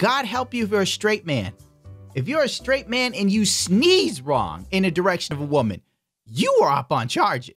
God help you if you're a straight man. If you're a straight man and you sneeze wrong in the direction of a woman, you are up on charges.